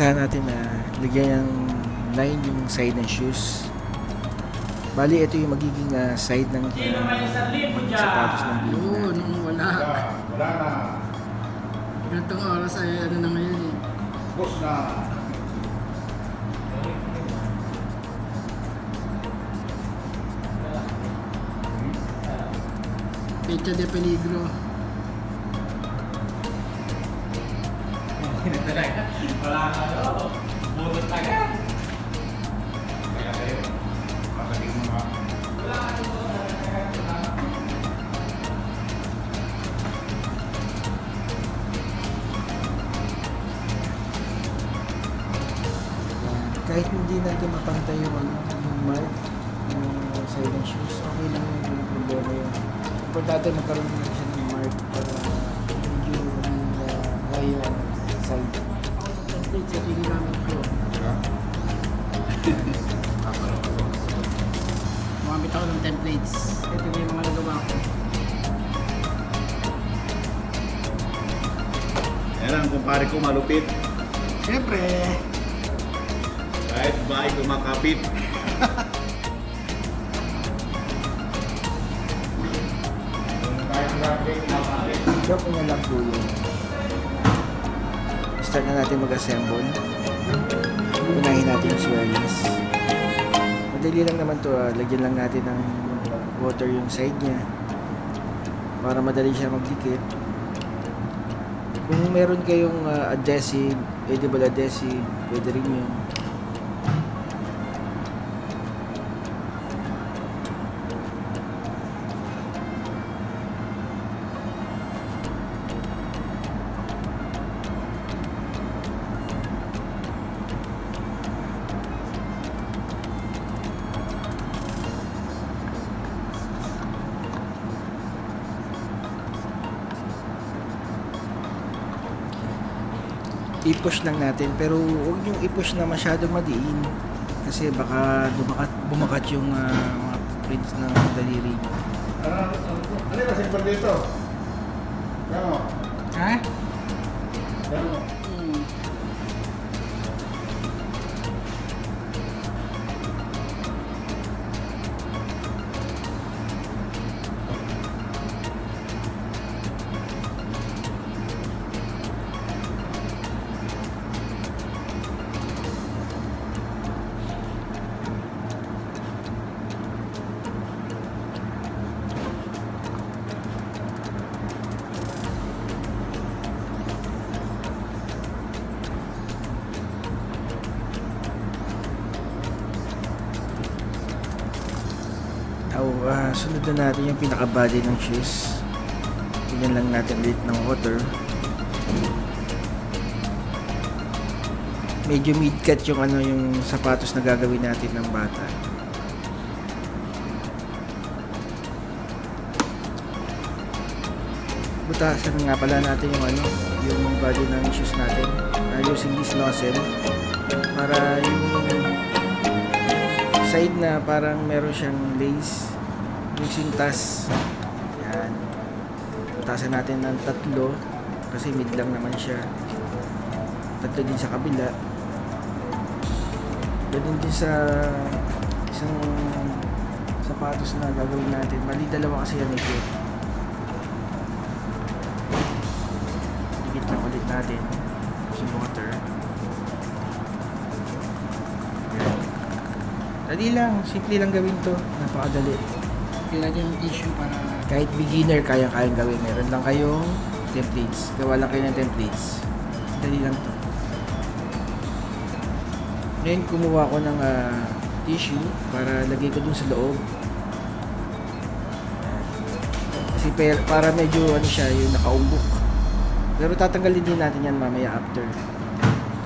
umpisahan natin na lagyan ng line yung side ng shoes. Bali, ito yung magiging ah, side ng ah, sapatos ng natin. nung wala. Wala na. Ganitong oras ay ano na ngayon eh. Boss na. Pecha de peligro. Kaya kayo. Masaling mga. Kahit hindi natin mapantay yung, ano, yung mark, yung side ng shoes, okay lang yun, yung problema yun. Importante magkaroon na siya ng mark para Yan ang kumpare ko malupit. Siyempre, Kahit bahay kumakapit. Kumakapit. Joke na lang po yun. Start na natin mag-assemble. Unahin natin yung swells. Madali lang naman to ah. Lagyan lang natin ng water yung side niya. Para madali siya magdikit. Kung meron kayong ah, adhesive, edible adhesive, pwede rin yun. I-push lang natin pero huwag yung i-push na masyadong madiin kasi baka bumakat, bumakat yung ah, mga prints ng daliri nyo. Ano, ano, ano ba simple dito? Ano? ha? Ano? Sunod na natin yung pinaka-body ng shoes. Tingnan lang natin ulit ng water. Medyo mid-cut yung ano yung sapatos na gagawin natin ng bata. Butasan nga pala natin yung ano, yung body ng shoes natin uh, using this nozzle para yung side na parang meron siyang lace yung sintas. Yan. Butasan natin ng tatlo kasi mid lang naman siya. Tatlo din sa kabila. Ganun din sa isang sapatos na gagawin natin. Mali dalawa kasi yan ito dikit lang ulit natin yung water Dali lang, simple lang gawin to. Napakadali. Kailangan ng tissue para Kahit beginner, kaya-kayang gawin. Meron lang kayong templates. Gawa lang kayo ng templates. Dali lang to. Ngayon, kumuha ko ng ah, tissue para lagay ko dun sa loob. Kasi para medyo ano siya, yung nakaumbok. Pero tatanggalin din natin yan mamaya after.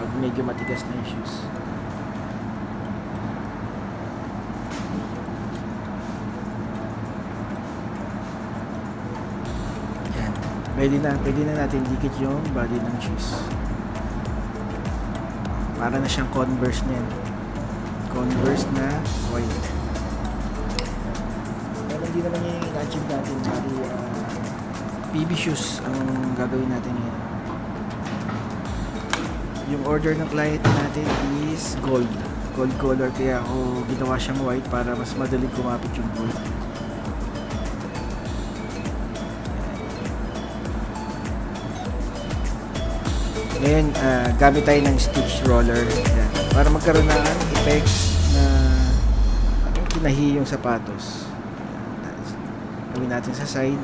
Pag medyo matigas na yung shoes. Pwede na, pwede na natin dikit yung body ng shoes. Para na siyang Converse niyan. Converse na white. Pero hindi naman yung in-achieve natin. Bali, ah, PB shoes ang gagawin natin ngayon. yung order ng client natin is gold. Gold color kaya ako ginawa siyang white para mas madaling kumapit yung gold. Ngayon, ah, gamit tayo ng stitch roller Yan. para magkaroon ng effects na kinahi yung sapatos. Gawin natin sa side,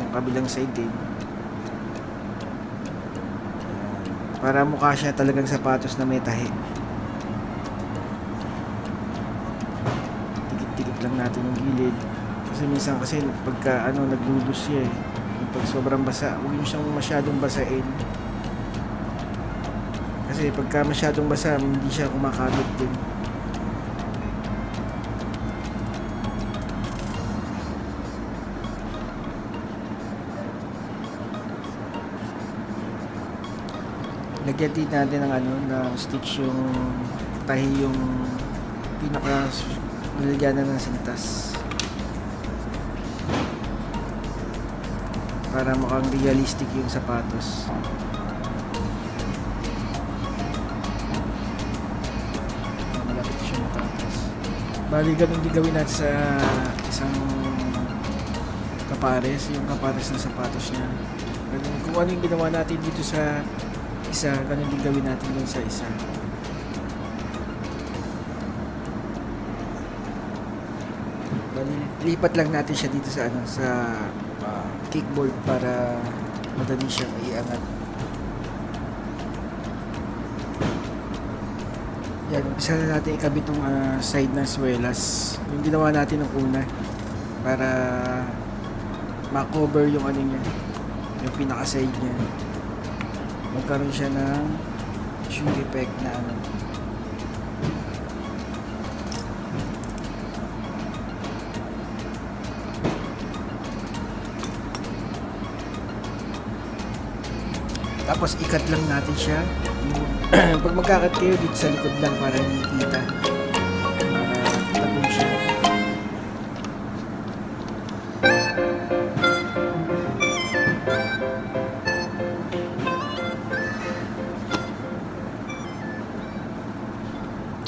yung kabilang side din. Para mukha siya talagang sapatos na may tahi. Tikit-tikit lang natin yung gilid. Kasi minsan kasi pagka ano naglulus siya eh. Pag sobrang basa, huwag yung siyang masyadong basain. Kasi pagka masyadong basa, hindi siya kumakabit din. Lagyan din natin ng ano, na stitch yung tahi yung pinaka nilagyanan ng sintas. Para mukhang realistic yung sapatos. Bali, ganun din gawin natin sa isang kapares, yung kapares ng sapatos niya. Ganun, kung ano yung ginawa natin dito sa isa, ganun din gawin natin dun sa isa. Bali, lipat lang natin siya dito sa ano sa ah, kickboard para madali siyang iangat. Yan, umpisa na natin ikabit yung ah, side ng swelas. Yung ginawa natin ng una para ma-cover yung ano niya, yung pinaka-side niya. Magkaroon siya ng shoe effect na ano. Tapos ikat lang natin siya. Pag magkakat kayo dito sa likod lang para hindi kita.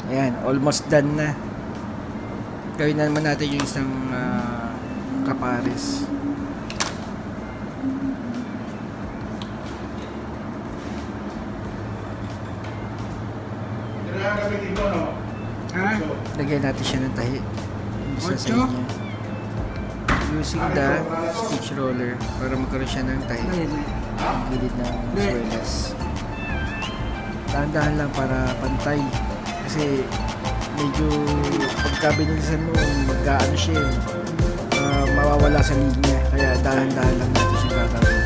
Ayan, almost done na. Gawin na naman natin yung isang ah, kapares. Lagyan natin siya ng tahi. Sa side niya. Using the stitch roller para magkaroon siya ng tahi. Ang gilid ng swelas. Dahan-dahan lang para pantay. Kasi medyo pagka binilisan mo, mag-ano siya. Ah, mawawala sa linya. Kaya dahan-dahan lang natin siya gagawin.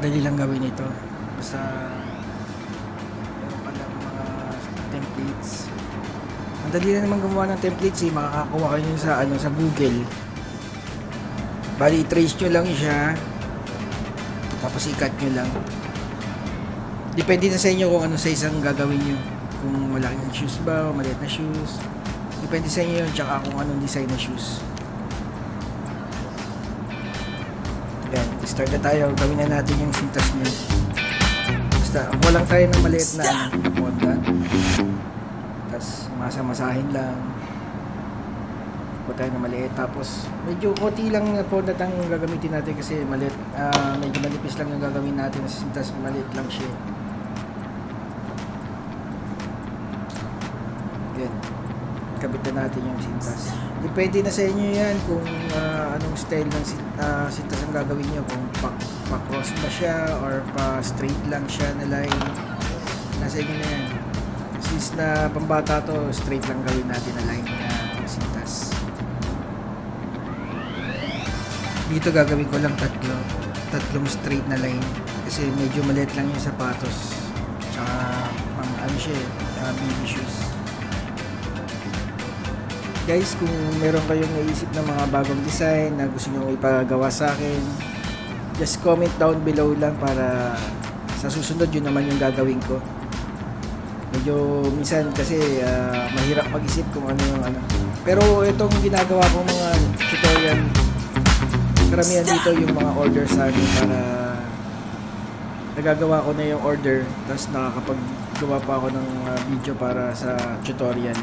Napakadali lang gawin ito. Basta meron pa lang mga templates. Ang dali na naman gumawa ng templates eh. Makakakuha kayo sa, ano, sa Google. Bali, i-trace nyo lang siya. Tapos i-cut nyo lang. Depende na sa inyo kung ano size ang gagawin nyo. Kung malaking shoes ba o maliit na shoes. Depende sa inyo yun. Tsaka kung anong design na shoes. Start na tayo. Gawin na natin yung sintas niya. Basta, kuha lang tayo ng maliit na monta. Tapos, masa-masahin lang. Kuha tayo ng maliit. Tapos, medyo konti lang na po ang gagamitin natin kasi maliit, ah, medyo manipis lang yung gagawin natin. Sintas, maliit lang siya. Yan. Kabit na natin yung sintas. Depende na sa inyo yan kung ah, anong style ng sin- ah, sintas ang gagawin nyo. Kung pa, pa-cross ba siya or pa-straight lang siya na line. nasa inyo na yan. Since na pambata to, straight lang gawin natin na line na sintas. Dito gagawin ko lang tatlo. Tatlong straight na line. Kasi medyo maliit lang yung sapatos. Tsaka pang ano siya eh, uh, baby shoes. Guys, kung meron kayong naisip ng mga bagong design na gusto nyo ipagawa sa akin, just comment down below lang para sa susunod yun naman yung gagawin ko. Medyo minsan kasi ah, mahirap mag-isip kung ano yung ano. Pero itong ginagawa kong mga tutorial, karamihan dito yung mga order sa akin para nagagawa ko na yung order tapos nakakapaggawa pa ako ng ah, video para sa tutorial.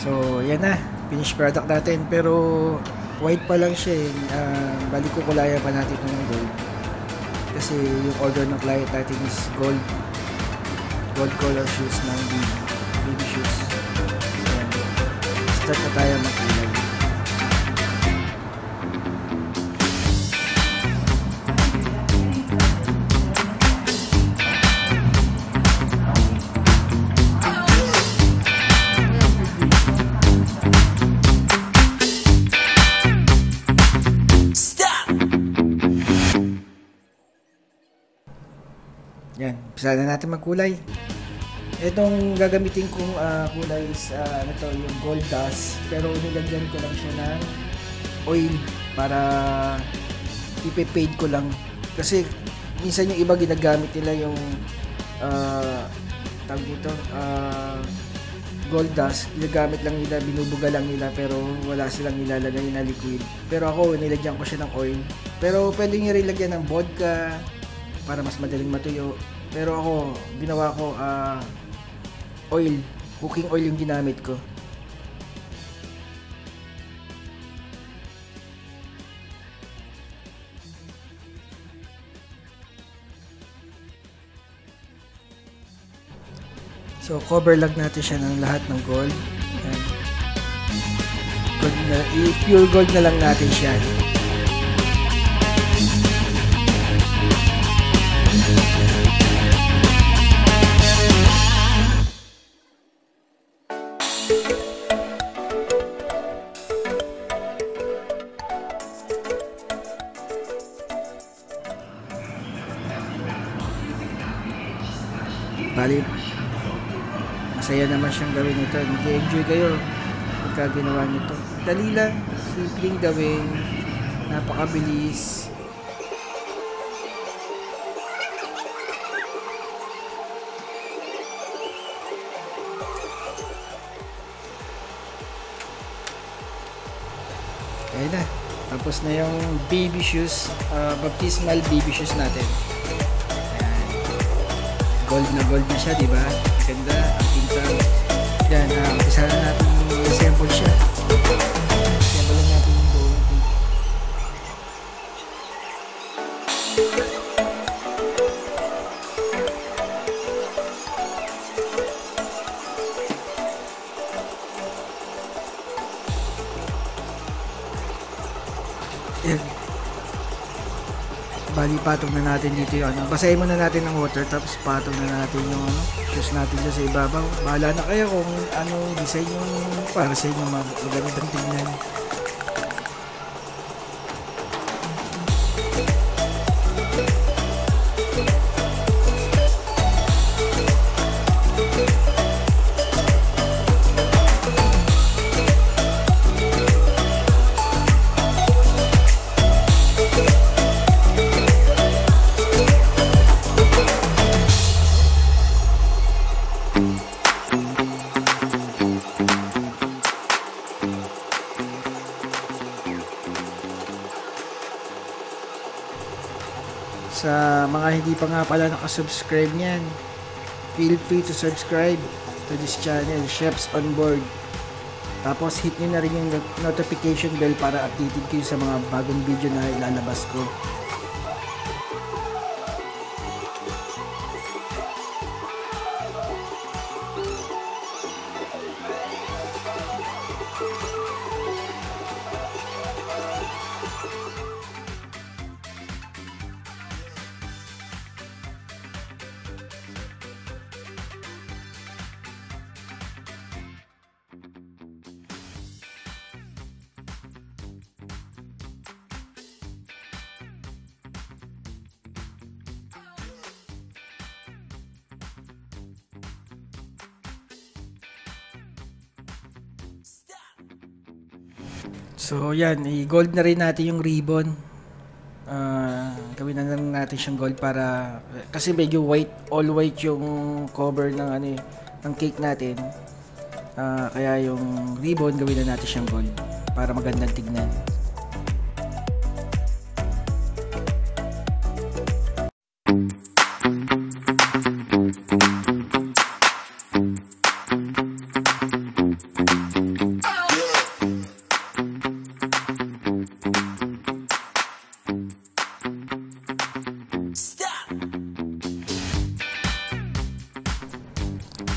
So, yan na. Finished product natin. Pero, white pa lang siya eh. Uh, balik ko kulayan pa natin ng gold. Kasi yung order ng client natin is gold. Gold color shoes ng baby, baby shoes. Ayan. Start na tayo magkulay. Yan, umpisa na natin magkulay. Itong gagamitin kong ah, kulay is ah, ano yung gold dust. Pero nilagyan ko lang siya ng oil para ipe-fade ko lang. Kasi minsan yung iba ginagamit nila yung uh, tawag dito, ah, gold dust. Ginagamit lang nila, binubuga lang nila pero wala silang nilalagay na liquid. Pero ako, nilagyan ko siya ng oil. Pero pwede nyo rin lagyan ng vodka, para mas madaling matuyo. Pero ako, ginawa ko ah, oil, cooking oil yung ginamit ko. So, cover lang natin siya ng lahat ng gold. Ayan. Gold na, i- pure gold na lang natin siya. Naman siyang gawin ito. Nag-enjoy kayo pagka ginawa nyo ito. Dali lang, simpleng gawin, napakabilis. Ayun na. Tapos na yung baby shoes, uh, baptismal baby shoes natin. Ayan. Gold na gold na siya, di ba? Yan. Bali, patong na natin dito yung ano. Basahin muna natin ng water, tapos patong na natin yung ano, shoes natin dyan sa ibabaw. Bahala na kayo kung anong design yung para sa inyo mag magandang tingnan. Hindi pa nga pala nakasubscribe niyan, feel free to subscribe to this channel, Chefs on Board. Tapos hit nyo na rin yung not- notification bell para updated kayo sa mga bagong video na ilalabas ko. So yan, i-gold na rin natin yung ribbon. Ah, gawin na lang natin siyang gold para kasi medyo white, all white yung cover ng ano eh, ng cake natin. Ah, kaya yung ribbon gawin na natin siyang gold para magandang tignan.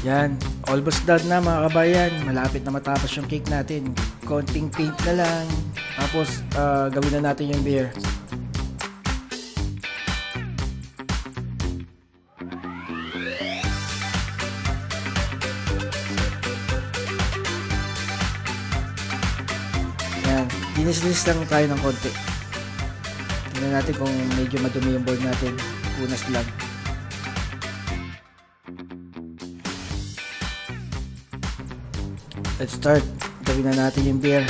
Yan, almost done na mga kabayan. Malapit na matapos yung cake natin. Konting paint na lang. Tapos, ah, gawin na natin yung beer. Yan, dinislis lang tayo ng konti. Tingnan natin kung medyo madumi yung board natin. Punas lang. Let's start. Gawin na natin yung beer.